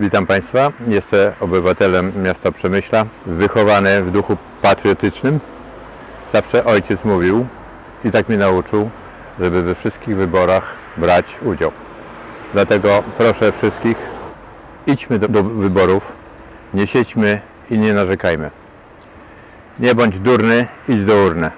Witam Państwa. Jestem obywatelem miasta Przemyśla, wychowany w duchu patriotycznym. Zawsze ojciec mówił i tak mnie nauczył, żeby we wszystkich wyborach brać udział. Dlatego proszę wszystkich, idźmy do, do wyborów, nie siedźmy i nie narzekajmy. Nie bądź durny, idź do urny.